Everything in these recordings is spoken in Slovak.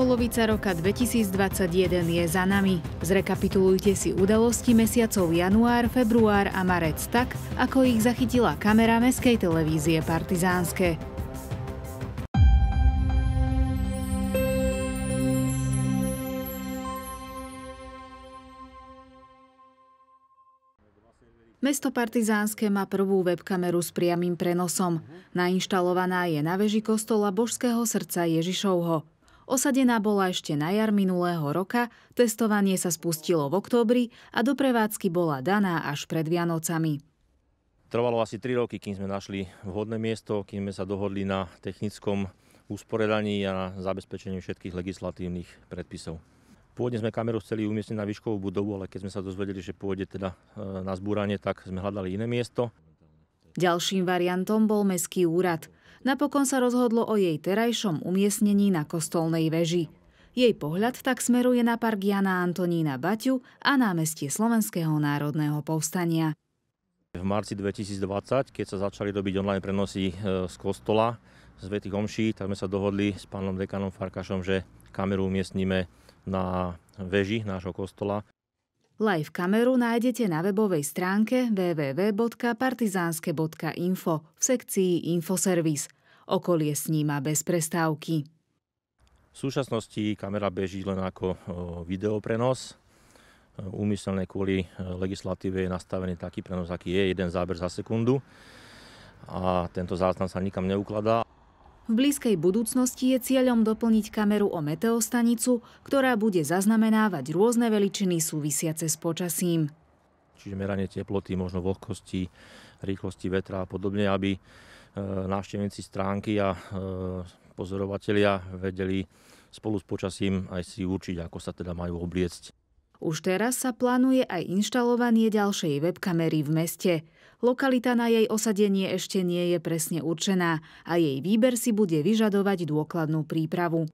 Polovica roka 2021 je za nami. Zrekapitulujte si udalosti mesiacov január, február a marec tak, ako ich zachytila kamera Mestskej televízie Partizánske. Mesto Partizánske má prvú webkameru s priamým prenosom. Nainštalovaná je na veži kostola Božského srdca Ježišovho. Osadená bola ešte na jar minulého roka, testovanie sa spustilo v októbri a do prevádzky bola daná až pred Vianocami. Trvalo asi 3 roky, kým sme našli vhodné miesto, kým sme sa dohodli na technickom usporiadaní a na zabezpečení všetkých legislatívnych predpisov. Pôvodne sme kameru chceli umiestniť na výškovú budovu, ale keď sme sa dozvedeli, že pôjde teda e, na zbúranie, tak sme hľadali iné miesto. Ďalším variantom bol Mestský úrad – Napokon sa rozhodlo o jej terajšom umiestnení na kostolnej veži. Jej pohľad tak smeruje na park Jana Antonína Baťu a námestie Slovenského národného povstania. V marci 2020, keď sa začali robiť online prenosy e, z kostola, z Vetých Omší, tak sme sa dohodli s pánom dekanom Farkašom, že kameru umiestnime na veži nášho kostola. Live kameru nájdete na webovej stránke www.partizánske.info v sekcii Infoservis. Okolie sníma bez prestávky. V súčasnosti kamera beží len ako videoprenos. Úmyselne kvôli legislatíve je nastavený taký prenos, aký je, jeden záber za sekundu. A tento záznam sa nikam neukladá. V blízkej budúcnosti je cieľom doplniť kameru o meteostanicu, ktorá bude zaznamenávať rôzne veličiny súvisiace s počasím. Čiže meranie teploty, možno vlhkosti, rýchlosti vetra a podobne, aby e, návštevníci stránky a e, pozorovatelia vedeli spolu s počasím aj si určiť, ako sa teda majú obliecť. Už teraz sa plánuje aj inštalovanie ďalšej webkamery v meste. Lokalita na jej osadenie ešte nie je presne určená a jej výber si bude vyžadovať dôkladnú prípravu.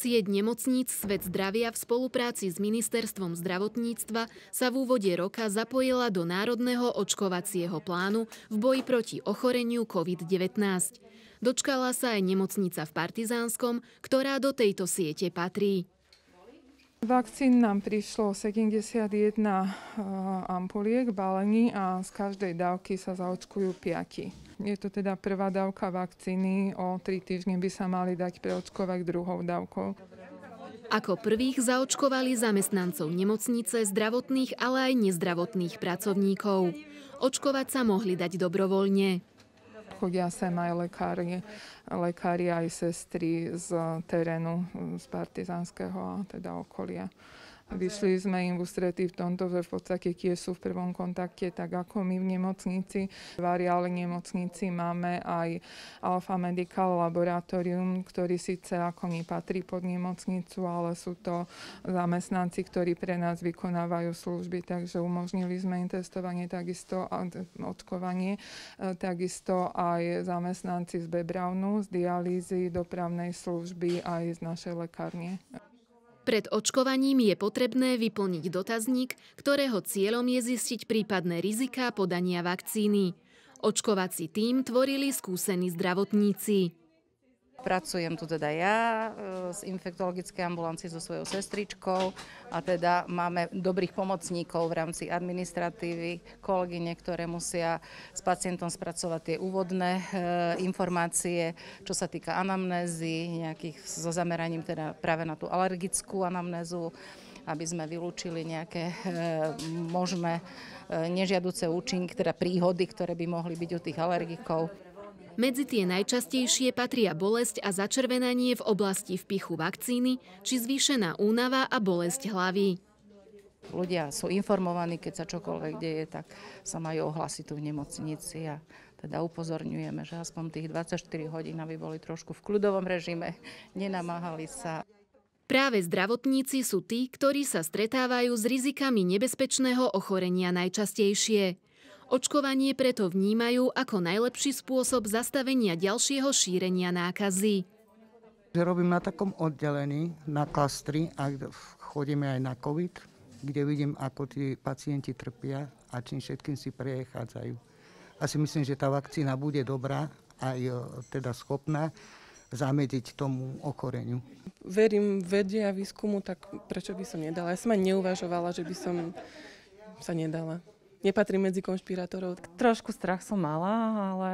Sieť nemocníc Svet zdravia v spolupráci s Ministerstvom zdravotníctva sa v úvode roka zapojila do národného očkovacieho plánu v boji proti ochoreniu COVID-19. Dočkala sa aj nemocnica v Partizánskom, ktorá do tejto siete patrí. Vakcín nám prišlo 71 eh, ampuliek, balení a z každej dávky sa zaočkujú 5. Je to teda prvá dávka vakcíny, o 3 týždne by sa mali dať preočkovať druhou dávkou. Ako prvých zaočkovali zamestnancov nemocnice, zdravotných, ale aj nezdravotných pracovníkov. Očkovať sa mohli dať dobrovoľne chodia sem aj lekári, lekári aj sestry z terénu, z partizánskeho a teda okolia. Vyšli sme im v ústretí v tomto, že v podstate tiež sú v prvom kontakte, tak ako my v nemocnici. V areále nemocnici máme aj Alfa Medical Laboratorium, ktorý síce ako my patrí pod nemocnicu, ale sú to zamestnanci, ktorí pre nás vykonávajú služby, takže umožnili sme im testovanie, takisto očkovanie, e, takisto aj zamestnanci z Bebraunu, z dialýzy, dopravnej služby aj z našej lekárne. Pred očkovaním je potrebné vyplniť dotazník, ktorého cieľom je zistiť prípadné riziká podania vakcíny. Očkovací tým tvorili skúsení zdravotníci. Pracujem tu teda ja e, z infektologickej ambulancie so svojou sestričkou a teda máme dobrých pomocníkov v rámci administratívy, kolegyne, ktoré musia s pacientom spracovať tie úvodné e, informácie, čo sa týka anamnézy, nejakých so zameraním teda práve na tú alergickú anamnézu, aby sme vylúčili nejaké e, možné nežiaduce účinky, teda príhody, ktoré by mohli byť u tých alergikov. Medzi tie najčastejšie patria bolesť a začervenanie v oblasti vpichu vakcíny či zvýšená únava a bolesť hlavy. Ľudia sú informovaní, keď sa čokoľvek deje, tak sa majú ohlásiť tu v nemocnici a teda upozorňujeme, že aspoň tých 24 hodín aby boli trošku v kľudovom režime, nenamáhali sa. Práve zdravotníci sú tí, ktorí sa stretávajú s rizikami nebezpečného ochorenia najčastejšie. Očkovanie preto vnímajú ako najlepší spôsob zastavenia ďalšieho šírenia nákazy. Robím na takom oddelení, na klastri, a chodíme aj na COVID, kde vidím, ako tí pacienti trpia a čím všetkým si prechádzajú. A si myslím, že tá vakcína bude dobrá aj e, teda schopná zamediť tomu okoreniu. Verím vede a výskumu, tak prečo by som nedala? Ja som aj neuvažovala, že by som sa nedala. Nepatrím medzi konšpirátorov. Trošku strach som mala, ale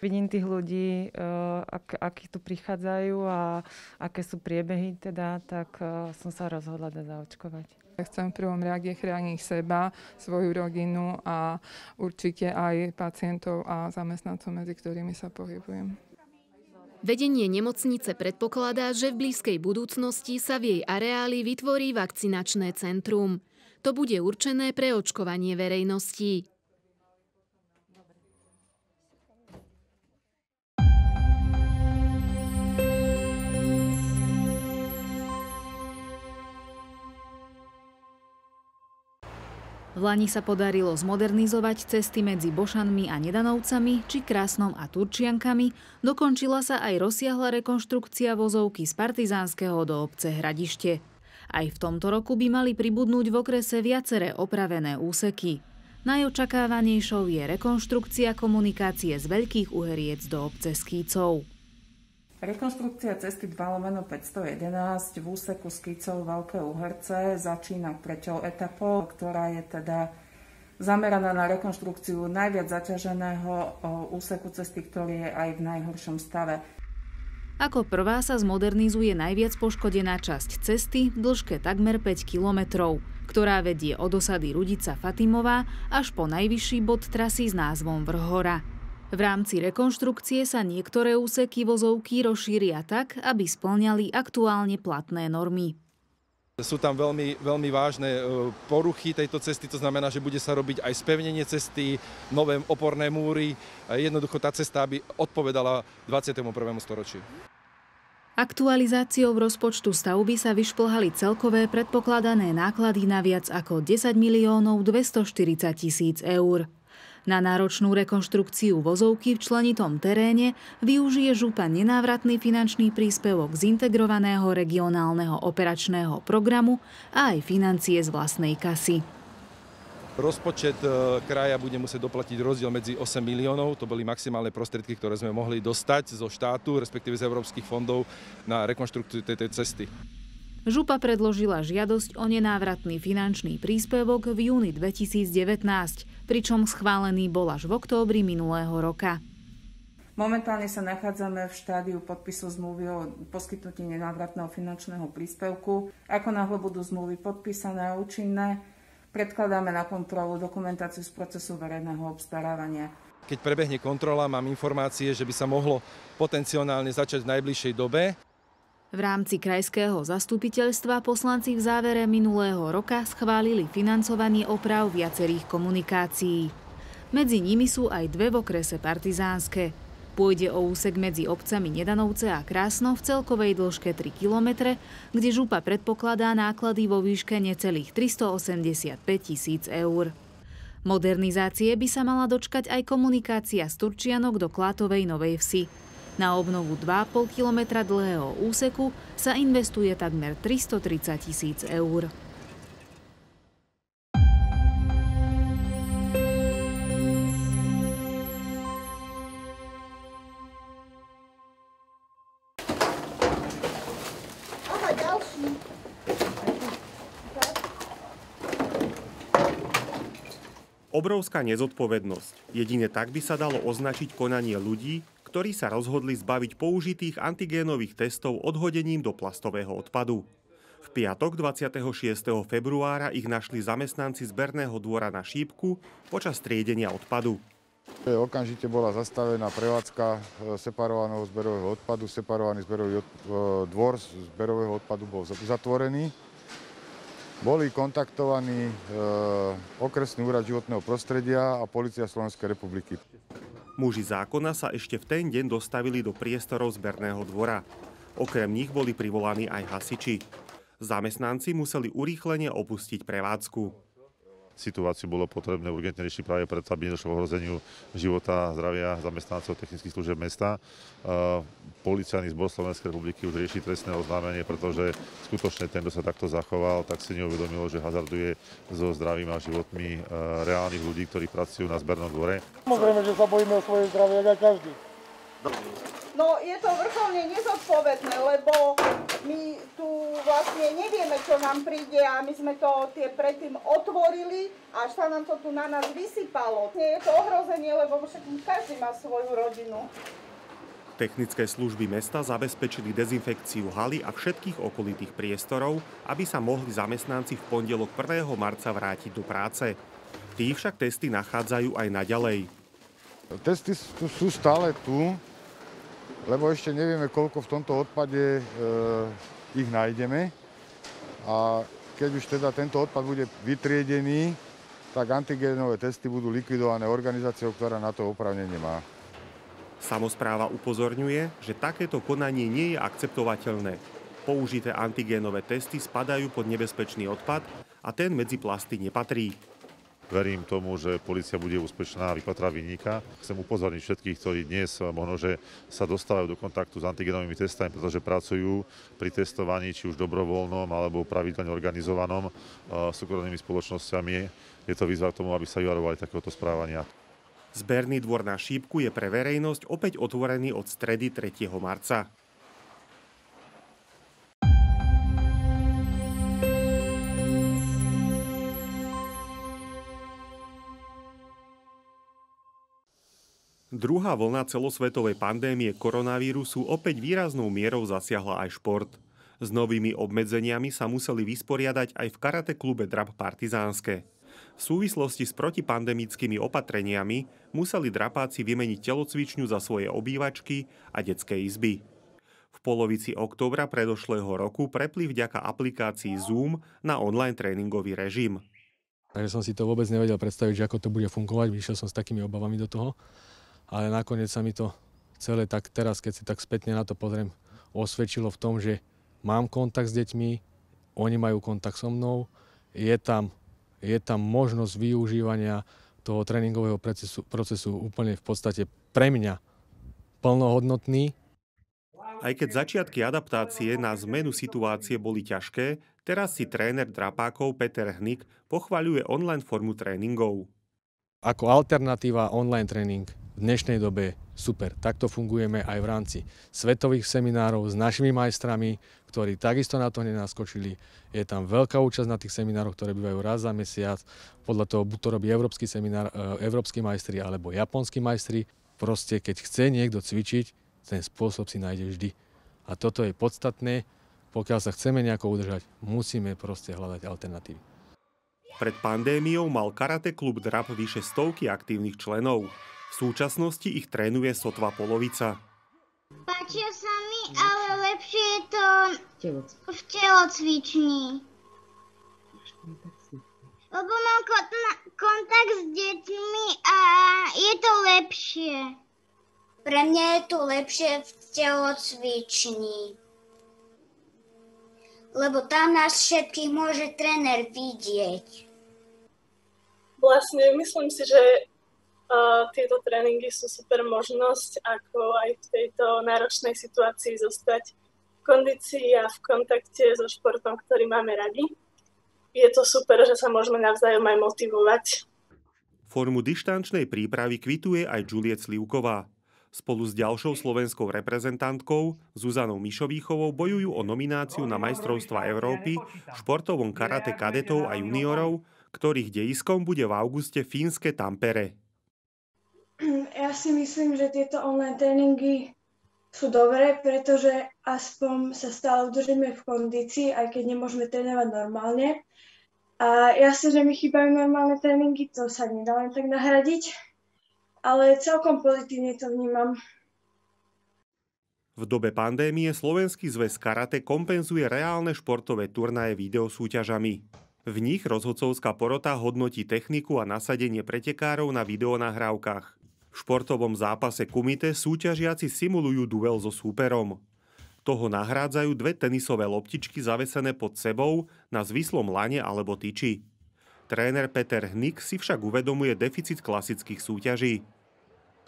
vidím tých ľudí, uh, ak, akí tu prichádzajú a aké sú priebehy teda, tak uh, som sa rozhodla dať zaočkovať. Chcem v prvom rade chrániť seba, svoju rodinu a určite aj pacientov a zamestnancov, medzi ktorými sa pohybujem. Vedenie nemocnice predpokladá, že v blízkej budúcnosti sa v jej areáli vytvorí vakcinačné centrum. To bude určené pre očkovanie verejnosti. V Lani sa podarilo zmodernizovať cesty medzi Bošanmi a Nedanovcami či Krásnom a Turčiankami. Dokončila sa aj rozsiahla rekonštrukcia vozovky z Partizánskeho do obce Hradište. Aj v tomto roku by mali pribudnúť v okrese viaceré opravené úseky. Najočakávanejšou je rekonštrukcia komunikácie z Veľkých Uheriec do obce Skýcov. Rekonstrukcia cesty 2 lomeno 511 v úseku Skicov Veľké Uherce začína treťou etapou, ktorá je teda zameraná na rekonštrukciu najviac zaťaženého úseku cesty, ktorý je aj v najhoršom stave. Ako prvá sa zmodernizuje najviac poškodená časť cesty v dĺžke takmer 5 kilometrov, ktorá vedie od osady Rudica Fatimová až po najvyšší bod trasy s názvom Vrhora. V rámci rekonštrukcie sa niektoré úseky vozovky rozšíria tak, aby splňali aktuálne platné normy. Sú tam veľmi, veľmi vážne e, poruchy tejto cesty, to znamená, že bude sa robiť aj spevnenie cesty, nové oporné múry, jednoducho tá cesta, aby odpovedala 21. storočiu. Aktualizáciou rozpočtu stavby sa vyšplhali celkové predpokladané náklady na viac ako 10 miliónov 240 tisíc eur. Na náročnú rekonštrukciu vozovky v členitom teréne využije župa nenávratný finančný príspevok z integrovaného regionálneho operačného programu a aj financie z vlastnej kasy. Rozpočet e, kraja bude musieť doplatiť rozdiel medzi 8 miliónov, to boli maximálne prostriedky, ktoré sme mohli dostať zo štátu, respektíve z európskych fondov na rekonštrukciu tejto cesty. Župa predložila žiadosť o nenávratný finančný príspevok v júni 2019, pričom schválený bol až v októbri minulého roka. Momentálne sa nachádzame v štádiu podpisu zmluvy o poskytnutí nenávratného finančného príspevku. Ako náhle budú zmluvy podpísané a účinné, predkladáme na kontrolu dokumentáciu z procesu verejného obstarávania. Keď prebehne kontrola, mám informácie, že by sa mohlo potenciálne začať v najbližšej dobe. V rámci krajského zastupiteľstva poslanci v závere minulého roka schválili financovanie oprav viacerých komunikácií. Medzi nimi sú aj dve v okrese partizánske. Pôjde o úsek medzi obcami Nedanovce a Krásno v celkovej dĺžke 3 km, kde župa predpokladá náklady vo výške necelých 385 tisíc eur. Modernizácie by sa mala dočkať aj komunikácia z Turčianok do Klátovej Novej Vsi. Na obnovu 2,5 kilometra dlhého úseku sa investuje takmer 330 tisíc eur. Obrovská nezodpovednosť. Jedine tak by sa dalo označiť konanie ľudí, ktorí sa rozhodli zbaviť použitých antigénových testov odhodením do plastového odpadu. V piatok 26. februára ich našli zamestnanci zberného dvora na Šípku počas triedenia odpadu. Okamžite bola zastavená prevádzka e, separovaného zberového odpadu. Separovaný zberový e, dvor zberového odpadu bol zatvorený. Boli kontaktovaní e, okresný úrad životného prostredia a Polícia Slovenskej republiky. Muži zákona sa ešte v ten deň dostavili do priestorov zberného dvora. Okrem nich boli privolaní aj hasiči. Zamestnanci museli urýchlene opustiť prevádzku. Situáciu bolo potrebné urgentne riešiť práve preto, aby nedošlo ohrozeniu života, zdravia zamestnancov technických služieb mesta. Policajný zbor Slovenskej republiky už rieši trestné oznámenie, pretože skutočne ten, kto sa takto zachoval, tak si neuvedomilo, že hazarduje so zdravím a životmi reálnych ľudí, ktorí pracujú na zbernom dvore. Samozrejme, že sa bojíme o svoje zdravie, ako každý. No je to vrcholne nezodpovedné, lebo my tu vlastne nevieme, čo nám príde a my sme to tie predtým otvorili, až sa nám to tu na nás vysypalo. Nie je to ohrozenie, lebo však každý má svoju rodinu. Technické služby mesta zabezpečili dezinfekciu haly a všetkých okolitých priestorov, aby sa mohli zamestnanci v pondelok 1. marca vrátiť do práce. Tí však testy nachádzajú aj naďalej. Testy sú stále tu, lebo ešte nevieme, koľko v tomto odpade e, ich nájdeme. A keď už teda tento odpad bude vytriedený, tak antigénové testy budú likvidované organizáciou, ktorá na to opravnenie má. Samozpráva upozorňuje, že takéto konanie nie je akceptovateľné. Použité antigénové testy spadajú pod nebezpečný odpad a ten medzi plasty nepatrí. Verím tomu, že policia bude úspešná a vypatrá vinníka. Chcem upozorniť všetkých, ktorí dnes možno, že sa dostávajú do kontaktu s antigenovými testami, pretože pracujú pri testovaní, či už dobrovoľnom alebo pravidelne organizovanom súkromnými spoločnosťami. Je to výzva k tomu, aby sa vyvarovali takéhoto správania. Zberný dvor na Šípku je pre verejnosť opäť otvorený od stredy 3. marca. Druhá vlna celosvetovej pandémie koronavírusu opäť výraznou mierou zasiahla aj šport. S novými obmedzeniami sa museli vysporiadať aj v karate klube Drap Partizánske. V súvislosti s protipandemickými opatreniami museli drapáci vymeniť telocvičňu za svoje obývačky a detské izby. V polovici októbra predošlého roku prepli vďaka aplikácii Zoom na online tréningový režim. Takže som si to vôbec nevedel predstaviť, že ako to bude fungovať. Vyšiel som s takými obavami do toho ale nakoniec sa mi to celé tak teraz, keď si tak spätne na to pozriem, osvedčilo v tom, že mám kontakt s deťmi, oni majú kontakt so mnou, je tam, je tam možnosť využívania toho tréningového procesu, procesu úplne v podstate pre mňa plnohodnotný. Aj keď začiatky adaptácie na zmenu situácie boli ťažké, teraz si tréner drapákov Peter Hnik pochvaľuje online formu tréningov. Ako alternatíva online tréning v dnešnej dobe super. Takto fungujeme aj v rámci svetových seminárov s našimi majstrami, ktorí takisto na to nenaskočili. Je tam veľká účasť na tých seminároch, ktoré bývajú raz za mesiac. Podľa toho buď to robí európsky seminár, e, európsky majstri alebo japonskí majstri. Proste, keď chce niekto cvičiť, ten spôsob si nájde vždy. A toto je podstatné. Pokiaľ sa chceme nejako udržať, musíme proste hľadať alternatívy. Pred pandémiou mal karate klub DRAP vyše stovky aktívnych členov. V súčasnosti ich trénuje sotva polovica. Páčia sa mi, ale lepšie je to v telocvični. Lebo mám kontakt s deťmi a je to lepšie. Pre mňa je to lepšie v telocvični. Lebo tam nás všetkých môže tréner vidieť. Vlastne myslím si, že Tieto tréningy sú super možnosť, ako aj v tejto náročnej situácii zostať v kondícii a v kontakte so športom, ktorý máme radi. Je to super, že sa môžeme navzájom aj motivovať. Formu dištančnej prípravy kvituje aj Juliet Slivková. Spolu s ďalšou slovenskou reprezentantkou Zuzanou Mišovýchovou bojujú o nomináciu na majstrovstva Európy v športovom karate kadetov a juniorov, ktorých dejiskom bude v auguste fínske Tampere. Ja si myslím, že tieto online tréningy sú dobré, pretože aspoň sa stále udržíme v kondícii, aj keď nemôžeme trénovať normálne. A jasne, že mi chýbajú normálne tréningy, to sa nedá len tak nahradiť, ale celkom pozitívne to vnímam. V dobe pandémie Slovenský zväz karate kompenzuje reálne športové turnaje videosúťažami. V nich rozhodcovská porota hodnotí techniku a nasadenie pretekárov na videonahrávkach. Športovom zápase kumite súťažiaci simulujú duel so súperom. Toho nahrádzajú dve tenisové loptičky zavesené pod sebou na zvislom lane alebo tyči. Tréner Peter Hnik si však uvedomuje deficit klasických súťaží.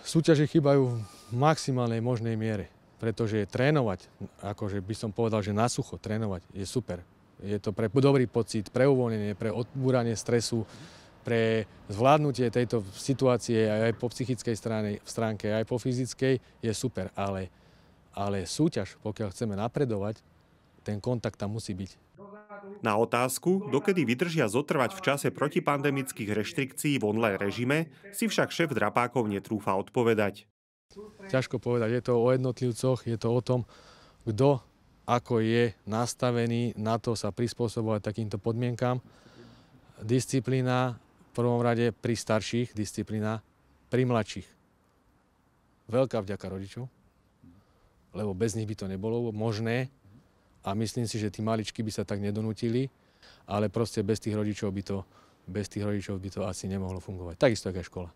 Súťaže chýbajú v maximálnej možnej miere, pretože trénovať, akože by som povedal, že na sucho trénovať je super. Je to pre dobrý pocit, pre uvoľnenie, pre odbúranie stresu, pre zvládnutie tejto situácie aj po psychickej strane, stránke, aj po fyzickej je super, ale, ale súťaž, pokiaľ chceme napredovať, ten kontakt tam musí byť. Na otázku, dokedy vydržia zotrvať v čase protipandemických reštrikcií v online režime, si však šéf drapákov netrúfa odpovedať. Ťažko povedať, je to o jednotlivcoch, je to o tom, kto ako je nastavený na to sa prispôsobovať takýmto podmienkam. Disciplína v prvom rade pri starších, disciplína pri mladších. Veľká vďaka rodičov, lebo bez nich by to nebolo možné a myslím si, že tí maličky by sa tak nedonútili, ale proste bez tých rodičov by to, bez tých rodičov by to asi nemohlo fungovať. Takisto ako aj škola.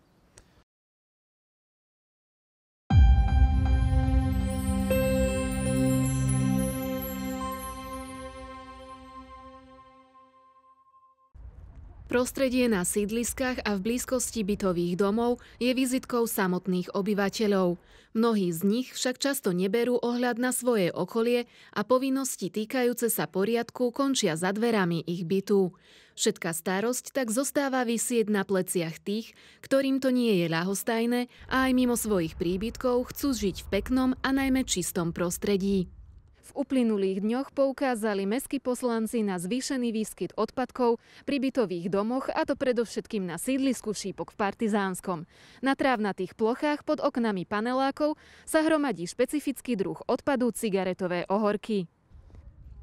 Prostredie na sídliskách a v blízkosti bytových domov je vizitkou samotných obyvateľov. Mnohí z nich však často neberú ohľad na svoje okolie a povinnosti týkajúce sa poriadku končia za dverami ich bytu. Všetká starosť tak zostáva vysieť na pleciach tých, ktorým to nie je ľahostajné a aj mimo svojich príbytkov chcú žiť v peknom a najmä čistom prostredí. V uplynulých dňoch poukázali meskí poslanci na zvýšený výskyt odpadkov pri bytových domoch, a to predovšetkým na sídlisku Šípok v Partizánskom. Na trávnatých plochách pod oknami panelákov sa hromadí špecifický druh odpadu cigaretové ohorky.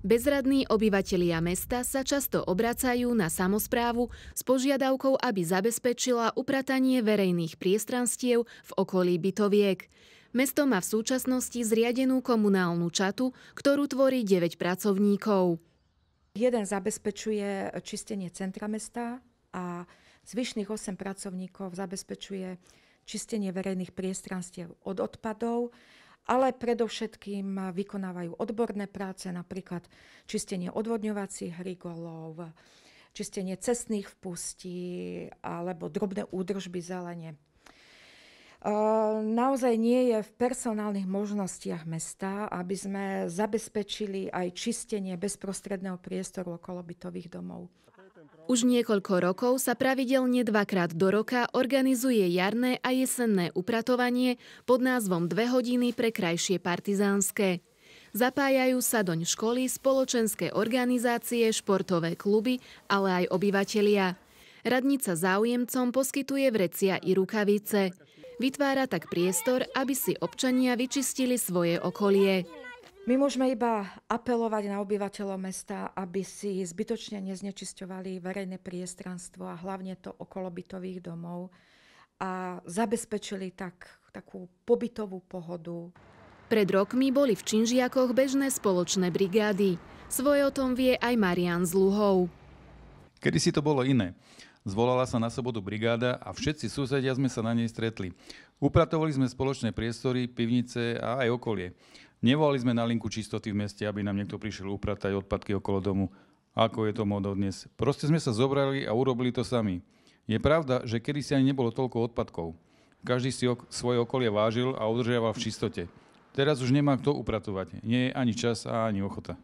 Bezradní obyvatelia mesta sa často obracajú na samozprávu s požiadavkou, aby zabezpečila upratanie verejných priestranstiev v okolí bytoviek. Mesto má v súčasnosti zriadenú komunálnu čatu, ktorú tvorí 9 pracovníkov. Jeden zabezpečuje čistenie centra mesta a zvyšných 8 pracovníkov zabezpečuje čistenie verejných priestranstiev od odpadov, ale predovšetkým vykonávajú odborné práce, napríklad čistenie odvodňovacích rigolov, čistenie cestných vpustí alebo drobné údržby zelene. Naozaj nie je v personálnych možnostiach mesta, aby sme zabezpečili aj čistenie bezprostredného priestoru okolo bytových domov. Už niekoľko rokov sa pravidelne dvakrát do roka organizuje jarné a jesenné upratovanie pod názvom Dve hodiny pre krajšie partizánske. Zapájajú sa doň školy, spoločenské organizácie, športové kluby, ale aj obyvatelia. Radnica záujemcom poskytuje vrecia i rukavice. Vytvára tak priestor, aby si občania vyčistili svoje okolie. My môžeme iba apelovať na obyvateľov mesta, aby si zbytočne neznečisťovali verejné priestranstvo a hlavne to okolo bytových domov a zabezpečili tak, takú pobytovú pohodu. Pred rokmi boli v Činžiakoch bežné spoločné brigády. Svoje o tom vie aj Marian z Luhov. Kedy si to bolo iné. Zvolala sa na sobotu brigáda a všetci susedia sme sa na nej stretli. Upratovali sme spoločné priestory, pivnice a aj okolie. Nevolali sme na linku čistoty v meste, aby nám niekto prišiel upratať odpadky okolo domu. Ako je to modou dnes. Proste sme sa zobrali a urobili to sami. Je pravda, že kedy si ani nebolo toľko odpadkov. Každý si ok- svoje okolie vážil a udržiaval v čistote. Teraz už nemá kto upratovať. Nie je ani čas a ani ochota.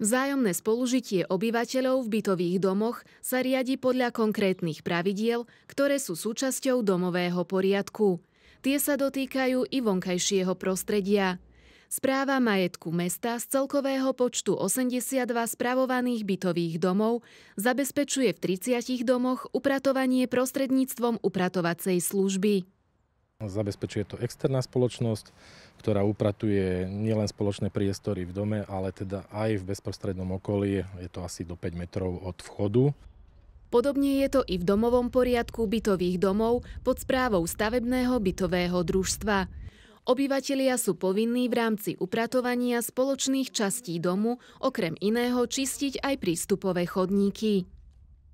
Vzájomné spolužitie obyvateľov v bytových domoch sa riadi podľa konkrétnych pravidiel, ktoré sú súčasťou domového poriadku. Tie sa dotýkajú i vonkajšieho prostredia. Správa majetku mesta z celkového počtu 82 spravovaných bytových domov zabezpečuje v 30 domoch upratovanie prostredníctvom upratovacej služby. Zabezpečuje to externá spoločnosť, ktorá upratuje nielen spoločné priestory v dome, ale teda aj v bezprostrednom okolí. Je to asi do 5 metrov od vchodu. Podobne je to i v domovom poriadku bytových domov pod správou stavebného bytového družstva. Obyvatelia sú povinní v rámci upratovania spoločných častí domu okrem iného čistiť aj prístupové chodníky.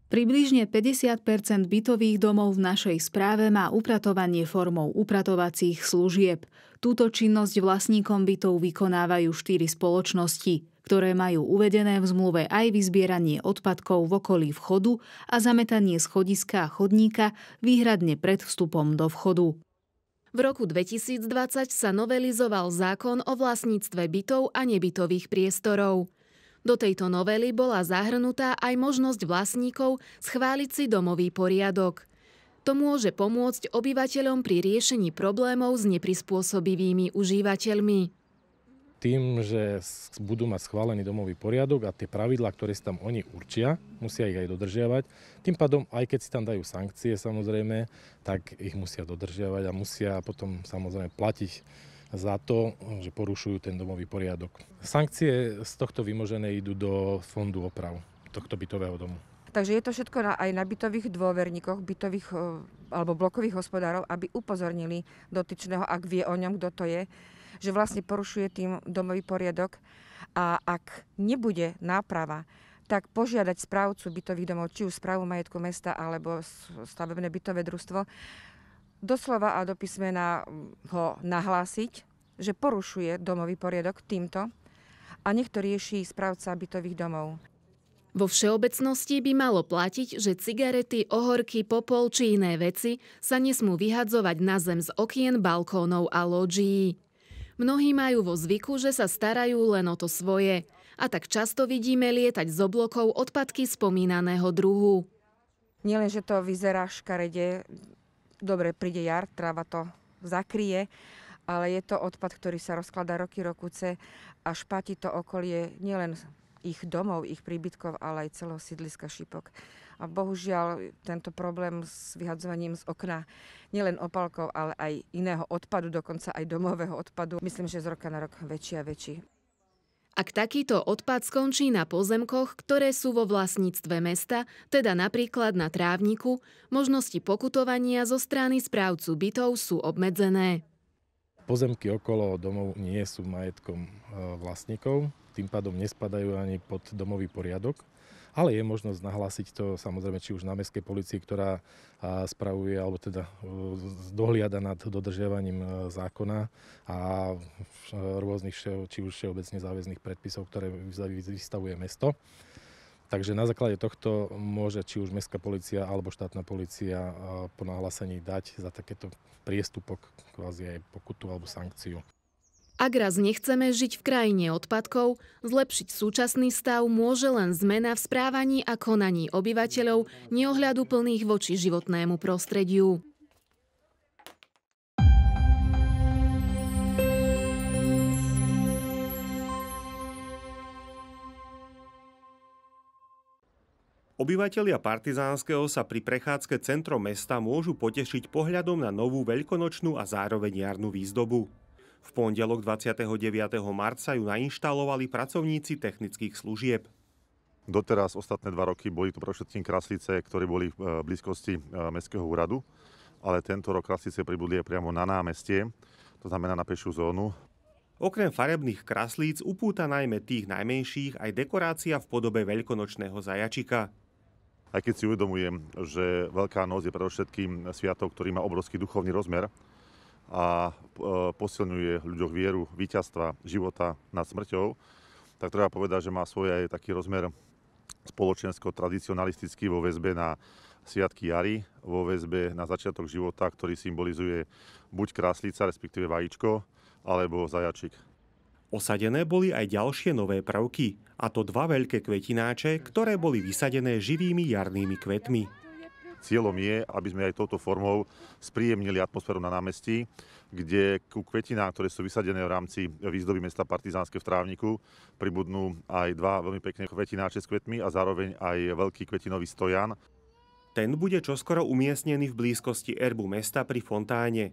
Približne 50% bytových domov v našej správe má upratovanie formou upratovacích služieb. Túto činnosť vlastníkom bytov vykonávajú štyri spoločnosti. ktoré majú uvedené v zmluve aj vyzbieranie odpadkov v okolí vchodu a zametanie schodiska a chodníka výhradne pred vstupom do vchodu. V roku 2020 sa novelizoval zákon o vlastníctve bytov a nebytových priestorov. Do tejto novely bola zahrnutá aj možnosť vlastníkov schváliť si domový poriadok. To môže pomôcť obyvateľom pri riešení problémov s neprispôsobivými užívateľmi. Tým, že budú mať schválený domový poriadok a tie pravidlá, ktoré si tam oni určia, musia ich aj dodržiavať. Tým pádom, aj keď si tam dajú sankcie samozrejme, tak ich musia dodržiavať a musia potom samozrejme platiť za to, že porušujú ten domový poriadok. Sankcie z tohto vymožené idú do fondu oprav tohto bytového domu. Takže je to všetko na, aj na bytových dôverníkoch, bytových alebo blokových hospodárov, aby upozornili dotyčného, ak vie o ňom, kto to je, že vlastne porušuje tým domový poriadok a ak nebude náprava, tak požiadať správcu bytových domov, či už správu majetku mesta alebo stavebné bytové družstvo, doslova a do písmena ho nahlásiť, že porušuje domový poriadok týmto a nech to rieši správca bytových domov. Vo všeobecnosti by malo platiť, že cigarety, ohorky, popol či iné veci sa nesmú vyhadzovať na zem z okien, balkónov a loďií. Mnohí majú vo zvyku, že sa starajú len o to svoje a tak často vidíme lietať z oblokov odpadky spomínaného druhu. Nielen, že to vyzerá škarede, dobre, príde jar, tráva to zakrie, ale je to odpad, ktorý sa rozkladá roky, rokuce a špatí to okolie nielen ich domov, ich príbytkov, ale aj celého sídliska šípok. A bohužiaľ tento problém s vyhadzovaním z okna nielen opalkov, ale aj iného odpadu, dokonca aj domového odpadu, myslím, že z roka na rok väčší a väčší. Ak takýto odpad skončí na pozemkoch, ktoré sú vo vlastníctve mesta, teda napríklad na trávniku, možnosti pokutovania zo strany správcu bytov sú obmedzené. Pozemky okolo domov nie sú majetkom e, vlastníkov, tým pádom nespadajú ani pod domový poriadok. Ale je možnosť nahlásiť to samozrejme či už na mestskej policii, ktorá spravuje alebo teda e, dohliada nad dodržiavaním e, zákona a rôznych či už všeobecne záväzných predpisov, ktoré vystavuje mesto. Takže na základe tohto môže či už mestská policia alebo štátna policia po nahlásení dať za takéto priestupok kvázi aj pokutu alebo sankciu. Ak raz nechceme žiť v krajine odpadkov, zlepšiť súčasný stav môže len zmena v správaní a konaní obyvateľov neohľadu plných voči životnému prostrediu. Obyvatelia Partizánskeho sa pri prechádzke centrom mesta môžu potešiť pohľadom na novú veľkonočnú a zároveň jarnú výzdobu. V pondelok 29. marca ju nainštalovali pracovníci technických služieb. Doteraz ostatné dva roky boli to všetkým kraslice, ktoré boli v blízkosti e, Mestského úradu, ale tento rok kraslice pribudli priamo na námestie, to znamená na pešiu zónu. Okrem farebných kraslíc upúta najmä tých najmenších aj dekorácia v podobe veľkonočného zajačika. Aj keď si uvedomujem, že Veľká noc je predovšetkým sviatok, ktorý má obrovský duchovný rozmer, a e, posilňuje v ľuďoch vieru víťazstva života nad smrťou, tak treba povedať, že má svoj aj taký rozmer spoločensko-tradicionalistický vo väzbe na Sviatky jary, vo väzbe na začiatok života, ktorý symbolizuje buď kráslica, respektíve vajíčko, alebo zajačik. Osadené boli aj ďalšie nové prvky, a to dva veľké kvetináče, ktoré boli vysadené živými jarnými kvetmi. Cieľom je, aby sme aj touto formou spríjemnili atmosféru na námestí, kde ku kvetinám, ktoré sú vysadené v rámci výzdoby mesta Partizánske v Trávniku, pribudnú aj dva veľmi pekné kvetináče s kvetmi a zároveň aj veľký kvetinový stojan. Ten bude čoskoro umiestnený v blízkosti erbu mesta pri fontáne.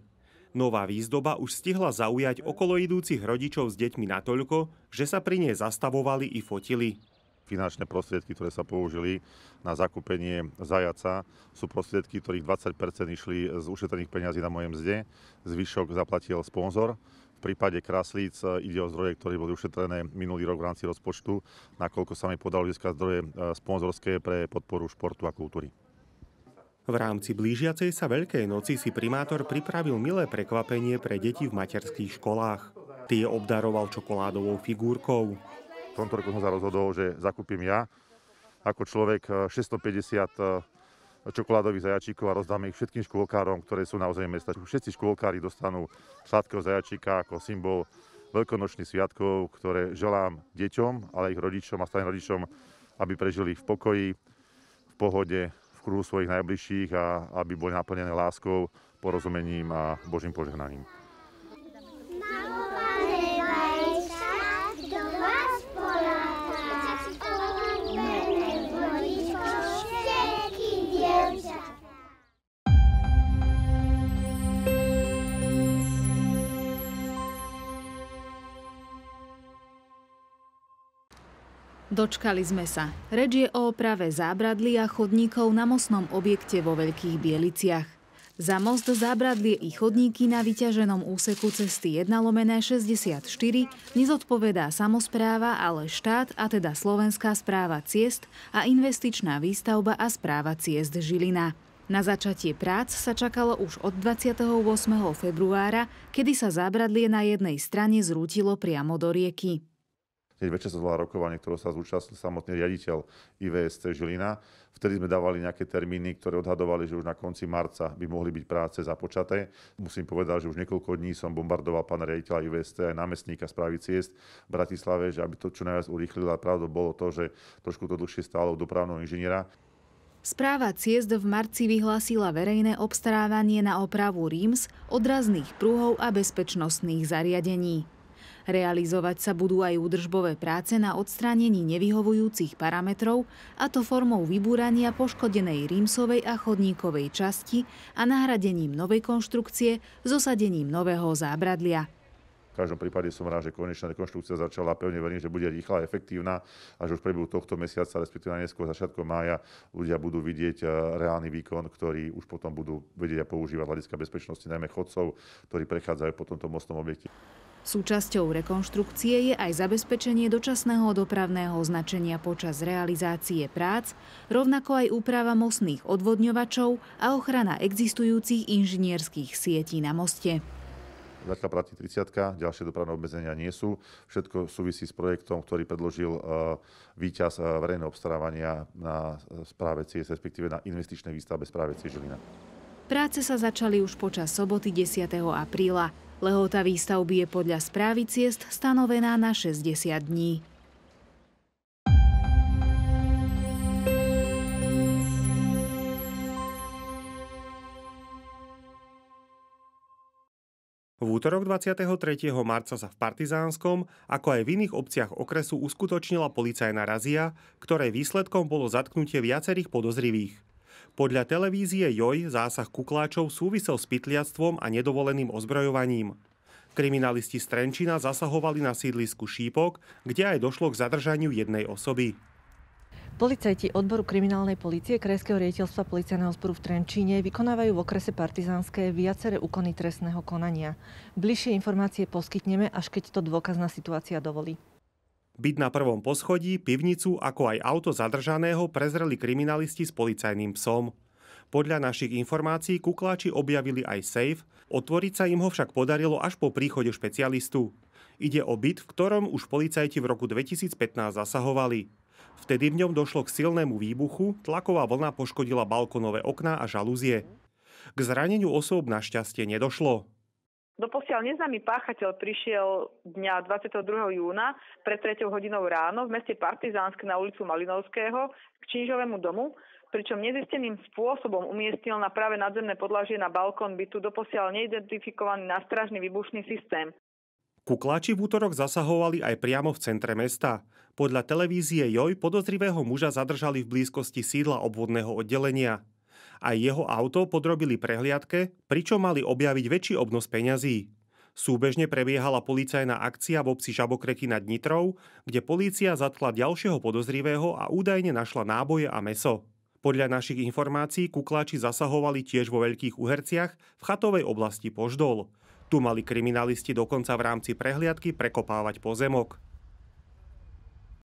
Nová výzdoba už stihla zaujať okoloidúcich rodičov s deťmi natoľko, že sa pri nej zastavovali i fotili. Finančné prostriedky, ktoré sa použili na zakúpenie zajaca, sú prostriedky, ktorých 20% išli z ušetrených peňazí na mojej mzde. Zvyšok zaplatil sponzor. V prípade kraslíc ide o zdroje, ktoré boli ušetrené minulý rok v rámci rozpočtu, nakoľko sa mi podalo získať zdroje e, sponzorské pre podporu športu a kultúry. V rámci blížiacej sa Veľkej noci si primátor pripravil milé prekvapenie pre deti v materských školách. Tie obdaroval čokoládovou figúrkou. V tomto roku som sa rozhodol, že zakúpim ja ako človek 650 čokoládových zajačíkov a rozdáme ich všetkým škôlkárom, ktoré sú na území mesta. Všetci škôlkári dostanú sladkého zajačíka ako symbol veľkonočných sviatkov, ktoré želám deťom, ale ich rodičom a starým rodičom, aby prežili v pokoji, v pohode, v kruhu svojich najbližších a aby boli naplnené láskou, porozumením a Božím požehnaním. Dočkali sme sa. Reč je o oprave zábradlí a chodníkov na mostnom objekte vo Veľkých Bieliciach. Za most, zábradlie i chodníky na vyťaženom úseku cesty 1 lomené 64 nezodpovedá samozpráva, ale štát, a teda Slovenská správa ciest a investičná výstavba a správa ciest Žilina. Na začatie prác sa čakalo už od 28. februára, kedy sa zábradlie na jednej strane zrútilo priamo do rieky. Hneď večer sa zvolá rokovanie, ktorého sa zúčastnil samotný riaditeľ IVSC Žilina. Vtedy sme dávali nejaké termíny, ktoré odhadovali, že už na konci marca by mohli byť práce započaté. Musím povedať, že už niekoľko dní som bombardoval pána riaditeľa IVSC aj námestníka správy ciest v Bratislave, že aby to čo najviac urýchlilo. A pravdou bolo to, že trošku to dlhšie stálo dopravného inžiniera. Správa ciest v marci vyhlásila verejné obstarávanie na opravu RIMS, odrazných prúhov a bezpečnostných zariadení. Realizovať sa budú aj údržbové práce na odstránení nevyhovujúcich parametrov, a to formou vybúrania poškodenej rímsovej a chodníkovej časti a nahradením novej konštrukcie s osadením nového zábradlia. V každom prípade som rád, že konečná rekonštrukcia začala. Pevne verím, že bude rýchla a efektívna a že už v priebehu tohto mesiaca, respektíve neskôr začiatkom mája, ľudia budú vidieť eh, reálny výkon, ktorý už potom budú vedieť a používať hľadiska bezpečnosti, najmä chodcov, ktorí prechádzajú po tomto mostnom objekte. Súčasťou rekonštrukcie je aj zabezpečenie dočasného dopravného značenia počas realizácie prác, rovnako aj úprava mostných odvodňovačov a ochrana existujúcich inžinierských sietí na moste. Zatiaľ platí 30 ďalšie dopravné obmedzenia nie sú. Všetko súvisí s projektom, ktorý predložil e, víťaz e, verejného obstarávania na správe CIS, respektíve na investičnej výstavbe správe CIS Žilina. Práce sa začali už počas soboty 10. apríla. Lehota výstavby je podľa správy ciest stanovená na 60 dní. V útorok 23. marca sa v Partizánskom, ako aj v iných obciach okresu uskutočnila policajná razia, ktorej výsledkom bolo zatknutie viacerých podozrivých. Podľa televízie JOJ zásah kukláčov súvisel s pytliactvom a nedovoleným ozbrojovaním. Kriminalisti z Trenčina zasahovali na sídlisku Šípok, kde aj došlo k zadržaniu jednej osoby. Policajti odboru kriminálnej policie Krajského riaditeľstva policajného zboru v Trenčíne vykonávajú v okrese Partizánske viaceré úkony trestného konania. Bližšie informácie poskytneme, až keď to dôkazná situácia dovolí. Byt na prvom poschodí, pivnicu, ako aj auto zadržaného prezreli kriminalisti s policajným psom. Podľa našich informácií kukláči objavili aj safe, otvoriť sa im ho však podarilo až po príchode špecialistu. Ide o byt, v ktorom už policajti v roku 2015 zasahovali. Vtedy v ňom došlo k silnému výbuchu, tlaková vlna poškodila balkonové okná a žalúzie. K zraneniu osôb našťastie nedošlo. Doposiaľ neznámy páchateľ prišiel dňa 22. júna pred 3 hodinou ráno v meste Partizánsk na ulicu Malinovského k Čížovému domu, pričom nezisteným spôsobom umiestnil na práve nadzemné podlažie na balkón bytu doposiaľ neidentifikovaný nástražný výbušný systém. Kukláči v útorok zasahovali aj priamo v centre mesta. Podľa televízie JOJ podozrivého muža zadržali v blízkosti sídla obvodného oddelenia a jeho auto podrobili prehliadke, pričom mali objaviť väčší obnos peňazí. Súbežne prebiehala policajná akcia v obci Žabokreky nad Nitrou, kde polícia zatkla ďalšieho podozrivého a údajne našla náboje a meso. Podľa našich informácií kukláči zasahovali tiež vo Veľkých Uherciach v chatovej oblasti Poždol. Tu mali kriminalisti dokonca v rámci prehliadky prekopávať pozemok.